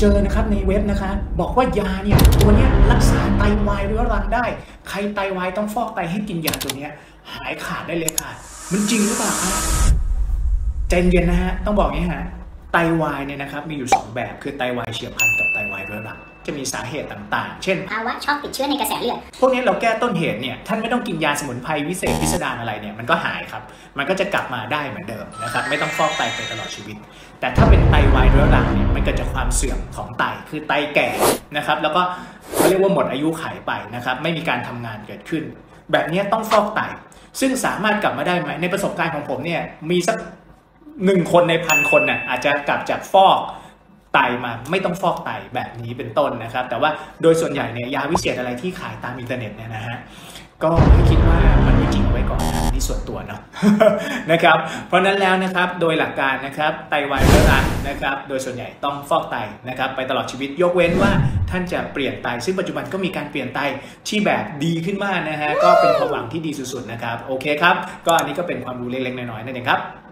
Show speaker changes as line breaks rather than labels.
เจอนะครับในเว็บนะคะ บอกว่ายาเนี่ยตัวนี้รักษาไตวายเรื้อรังได้ ใครไตวายต้องฟอกไตให้กินยาตัวนี้หายขาดได้เลยค่ะ มันจริงหรือเปล่าคะใจเย็นนะฮะต้องบอกงนี้ฮะไตวายเนี่ยนะครับมีอยู่ 2 แบบคือไตวายเฉียบพลันกับไตวายเรื้อรัง จะมีสาเหตุต่างๆ เช่น
ภาวะช็อกติดเชื้อในกระแสเลือด
พวกนี้เราแก้ต้นเหตุเนี่ย ท่านไม่ต้องกินยาสมุนไพรวิเศษพิสดารอะไรเนี่ย มันก็หายครับ มันก็จะกลับมาได้เหมือนเดิมนะครับ ไม่ต้องฟอกไตไปตลอดชีวิต แต่ถ้าเป็นไตวายเรื้อรังเนี่ย มันเกิดจากความเสื่อมของไต คือไตแก่นะครับ แล้วก็เขาเรียกว่าหมดอายุขัยไปนะครับ ไม่มีการทำงานเกิดขึ้น แบบนี้ต้องฟอกไต ซึ่งสามารถกลับมาได้ไหม ในประสบการณ์ของผมเนี่ย มีสักหนึ่งคนในพันคนน่ะอาจจะกลับจากฟอก ไตมาไม่ต้องฟอกไตแบบนี้เป็นต้นนะครับ แต่ว่าโดยส่วนใหญ่เนี่ยยาวิเศษอะไรที่ขายตามอินเทอร์เน็ตเนี่ยนะฮะก็ให้คิดว่ามันไม่จริงไว้ก่อนนะนี่ส่วนตัวเนาะนะครับเพราะนั้นแล้วนะครับโดยหลักการนะครับไตวายเรื้อรังนะครับโดยส่วนใหญ่ต้องฟอกไตนะครับไปตลอดชีวิตยกเว้นว่าท่านจะเปลี่ยนไต ซึ่งปัจจุบันก็มีการเปลี่ยนไตที่แบบดีขึ้นมากนะฮะก็เป็นความหวังที่ดีสุดๆนะครับโอเคครับก็อันนี้ก็เป็นความรู้เล็กๆน้อยๆนั่นเองครับ